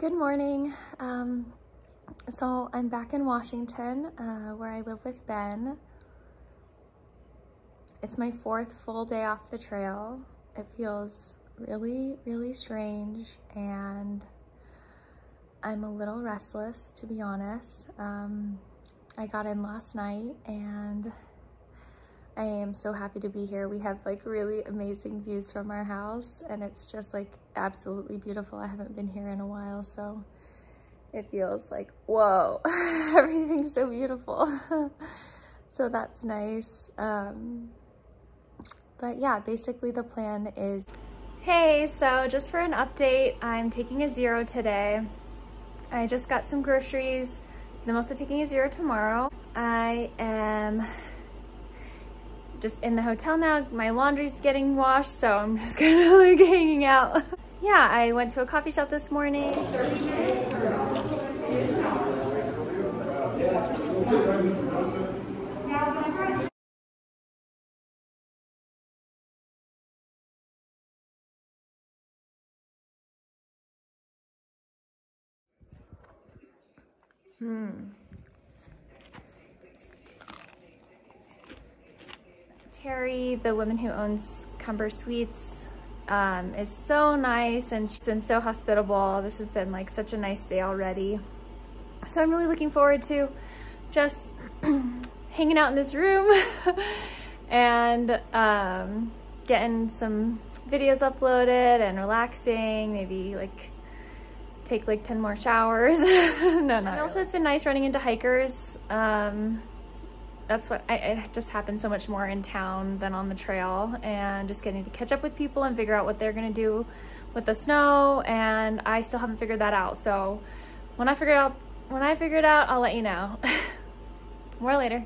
Good morning. Um, so I'm back in Washington uh, where I live with Ben. It's my fourth full day off the trail. It feels really, really strange and I'm a little restless to be honest. Um, I got in last night and I am so happy to be here. We have like really amazing views from our house and it's just like absolutely beautiful. I haven't been here in a while, so it feels like, whoa, everything's so beautiful. so that's nice. Um, but yeah, basically the plan is, hey, so just for an update, I'm taking a zero today. I just got some groceries I'm also taking a zero tomorrow. I am just in the hotel now. My laundry's getting washed, so I'm just kind of like hanging out. yeah, I went to a coffee shop this morning. Hmm. Terry, the woman who owns Cumbres Suites, um, is so nice and she's been so hospitable. This has been like such a nice day already. So I'm really looking forward to just hanging out in this room and um, getting some videos uploaded and relaxing, maybe like take like 10 more showers. no, not and also really. it's been nice running into hikers. Um, that's what I, it just happens so much more in town than on the trail and just getting to catch up with people and figure out what they're gonna do with the snow and I still haven't figured that out. So when I figure out, when I figure it out, I'll let you know. more later.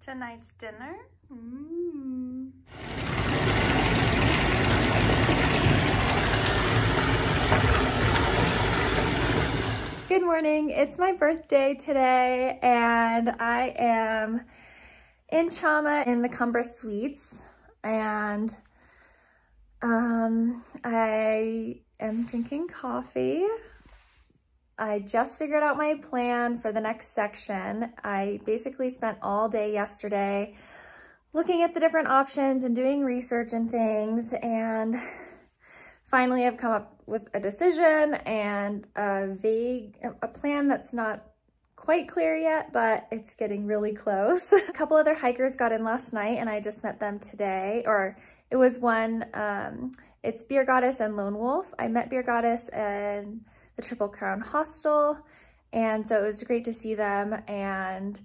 Tonight's dinner. Mm. Good morning. It's my birthday today and I am in Chama in the Cumbres Suites and um, I am drinking coffee. I just figured out my plan for the next section. I basically spent all day yesterday looking at the different options and doing research and things and finally I've come up with a decision and a vague, a plan that's not quite clear yet, but it's getting really close. a couple other hikers got in last night and I just met them today, or it was one, um, it's Beer Goddess and Lone Wolf. I met Beer Goddess and the Triple Crown Hostel, and so it was great to see them, and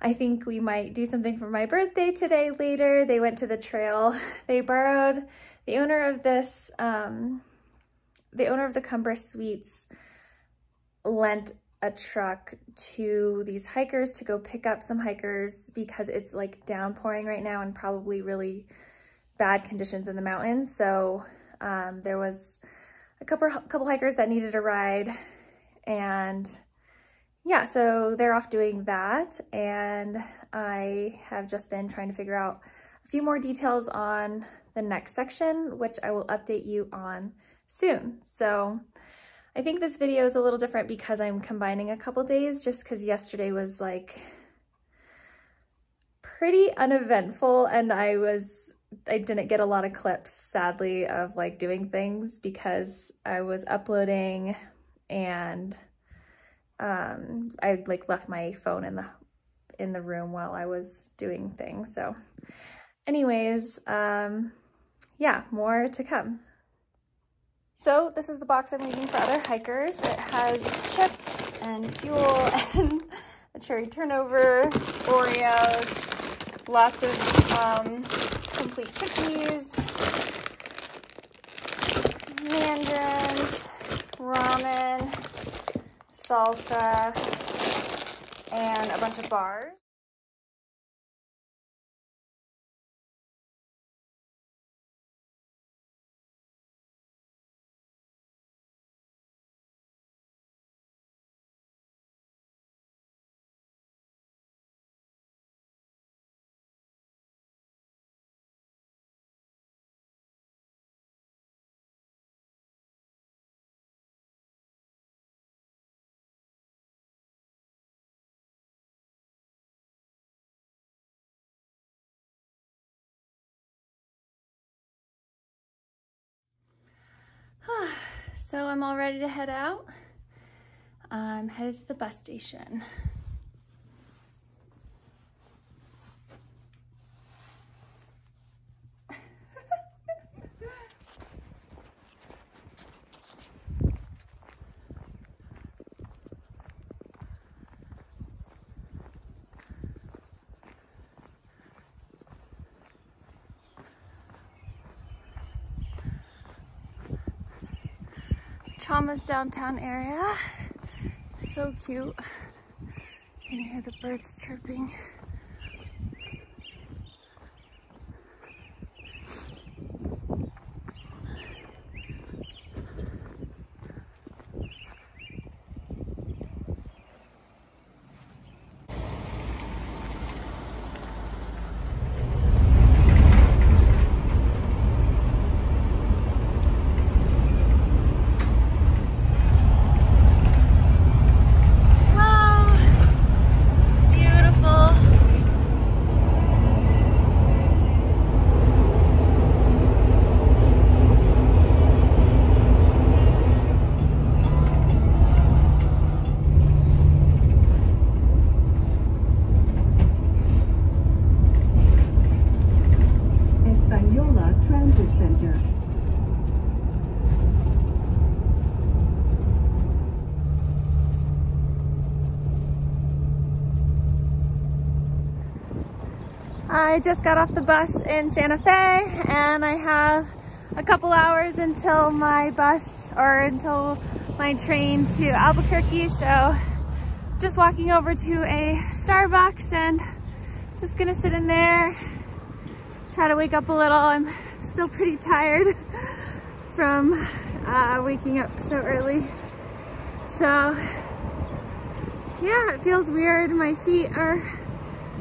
I think we might do something for my birthday today later. They went to the trail. They borrowed, the owner of this, um, the owner of the Cumbres Suites lent a truck to these hikers to go pick up some hikers because it's like downpouring right now and probably really bad conditions in the mountains. So um, there was a couple, couple hikers that needed a ride and yeah, so they're off doing that. And I have just been trying to figure out a few more details on the next section, which I will update you on soon. So I think this video is a little different because I'm combining a couple days just because yesterday was like pretty uneventful and I was I didn't get a lot of clips sadly of like doing things because I was uploading and um, I like left my phone in the in the room while I was doing things. So anyways, um, yeah, more to come. So this is the box I'm leaving for other hikers. It has chips and fuel and a cherry turnover, Oreos, lots of um, complete cookies, mandarins, ramen, salsa, and a bunch of bars. so I'm all ready to head out. I'm headed to the bus station. Chama's downtown area. It's so cute. You can hear the birds chirping. I just got off the bus in Santa Fe and I have a couple hours until my bus or until my train to Albuquerque. So just walking over to a Starbucks and just gonna sit in there, try to wake up a little. I'm still pretty tired from uh, waking up so early. So yeah, it feels weird. My feet are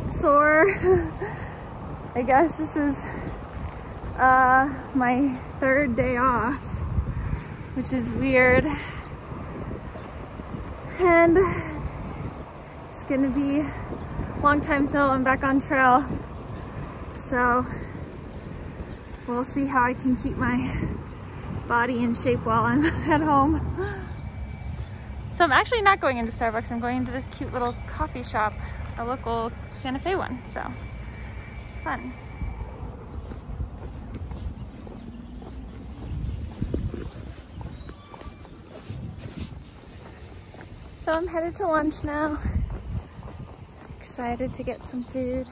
sore. I guess this is uh, my third day off, which is weird. And it's gonna be a long time till I'm back on trail. So we'll see how I can keep my body in shape while I'm at home. So I'm actually not going into Starbucks. I'm going into this cute little coffee shop, a local Santa Fe one. So fun. So I'm headed to lunch now. Excited to get some food.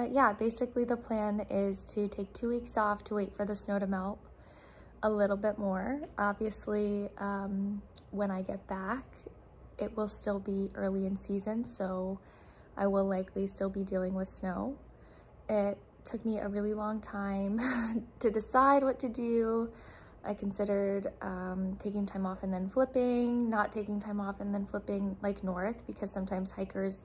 But yeah, basically the plan is to take two weeks off to wait for the snow to melt a little bit more. Obviously, um, when I get back, it will still be early in season, so I will likely still be dealing with snow. It took me a really long time to decide what to do. I considered um, taking time off and then flipping, not taking time off and then flipping like north because sometimes hikers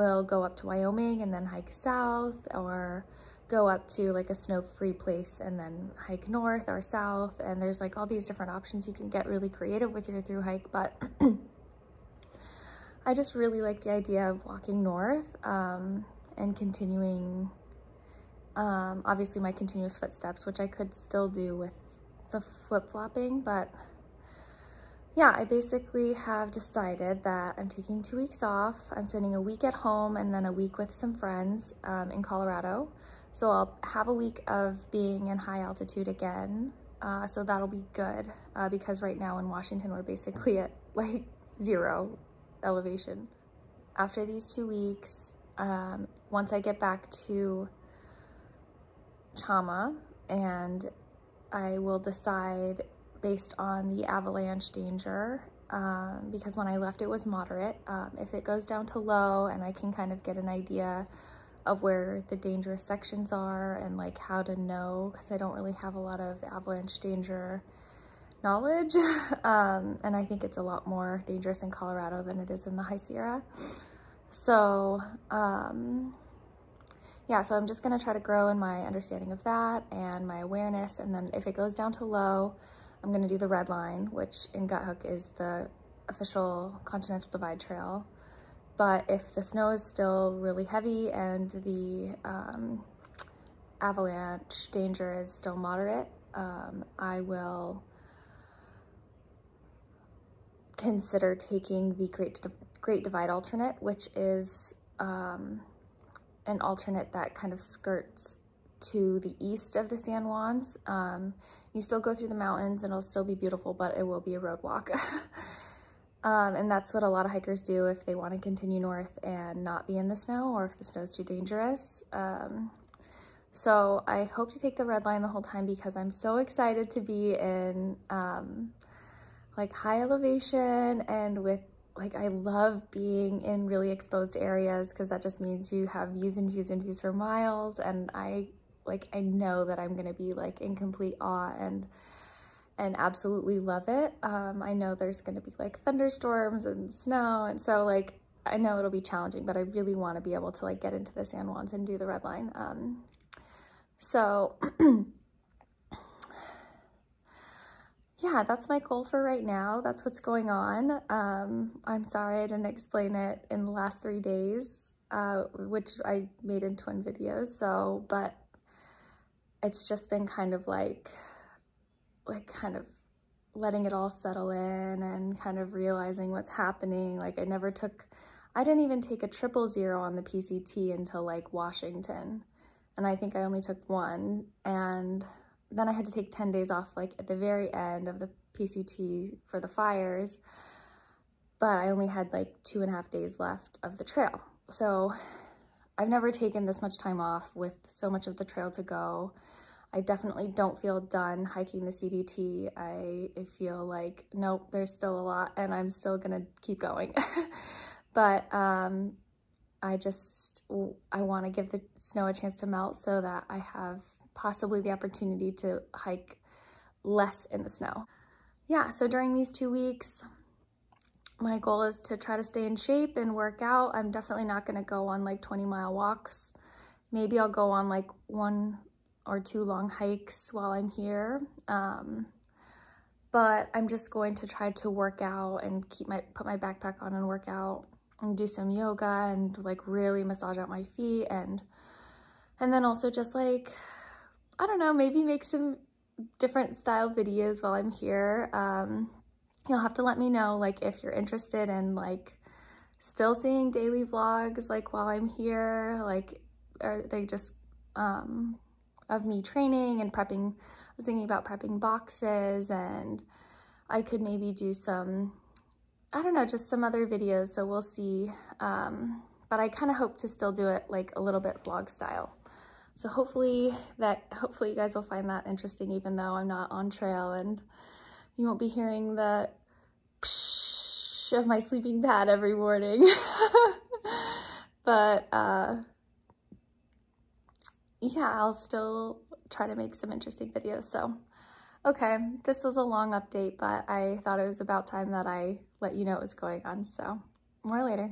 will go up to Wyoming and then hike south or go up to like a snow-free place and then hike north or south. And there's like all these different options you can get really creative with your through hike. But I just really like the idea of walking north um, and continuing um, obviously my continuous footsteps which I could still do with the flip-flopping but yeah, I basically have decided that I'm taking two weeks off. I'm spending a week at home and then a week with some friends um, in Colorado. So I'll have a week of being in high altitude again. Uh, so that'll be good uh, because right now in Washington, we're basically at like zero elevation. After these two weeks, um, once I get back to Chama and I will decide based on the avalanche danger um, because when I left it was moderate. Um, if it goes down to low and I can kind of get an idea of where the dangerous sections are and like how to know because I don't really have a lot of avalanche danger knowledge um, and I think it's a lot more dangerous in Colorado than it is in the High Sierra. So um, yeah, so I'm just gonna try to grow in my understanding of that and my awareness and then if it goes down to low, I'm gonna do the red line, which in Guthook is the official Continental Divide Trail. But if the snow is still really heavy and the um, avalanche danger is still moderate, um, I will consider taking the Great, Great Divide alternate, which is um, an alternate that kind of skirts to the east of the San Juans. Um, you still go through the mountains and it'll still be beautiful, but it will be a road walk. Um, and that's what a lot of hikers do if they want to continue north and not be in the snow or if the snow is too dangerous. Um, so I hope to take the red line the whole time because I'm so excited to be in um, like high elevation and with like I love being in really exposed areas because that just means you have views and views and views for miles and I like I know that I'm gonna be like in complete awe and and absolutely love it. Um, I know there's to be like thunderstorms and snow, and so like I know it'll be challenging, but I really want to be able to like get into the San Juans and do the red line. Um, so yeah, that's my goal for right now. That's what's going on. Um, I'm sorry I didn't explain it in the last three days, uh, which I made in twin videos. So, but it's just been kind of like like kind of letting it all settle in and kind of realizing what's happening. Like I never took, I didn't even take a triple zero on the PCT until like Washington. And I think I only took one. And then I had to take 10 days off like at the very end of the PCT for the fires. But I only had like two and a half days left of the trail. So I've never taken this much time off with so much of the trail to go. I definitely don't feel done hiking the CDT. I, feel like, nope, there's still a lot and I'm still gonna keep going. but um, I just, I wanna give the snow a chance to melt so that I have possibly the opportunity to hike less in the snow. Yeah, so during these two weeks, my goal is to try to stay in shape and work out. I'm definitely not gonna go on like 20 mile walks. Maybe I'll go on like one or two long hikes while I'm here. Um, but I'm just going to try to work out and keep my, put my backpack on and work out and do some yoga and like really massage out my feet and, and then also just like, I don't know, maybe make some different style videos while I'm here. Um, you'll have to let me know like if you're interested in like still seeing daily vlogs like while I'm here, like are they just um, of me training and prepping. I was thinking about prepping boxes and I could maybe do some, I don't know, just some other videos. So we'll see. Um, but I kind of hope to still do it like a little bit vlog style. So hopefully that, hopefully you guys will find that interesting even though I'm not on trail and you won't be hearing the of my sleeping pad every morning. but uh, yeah, I'll still try to make some interesting videos. So, okay, this was a long update, but I thought it was about time that I let you know what was going on. So, more later.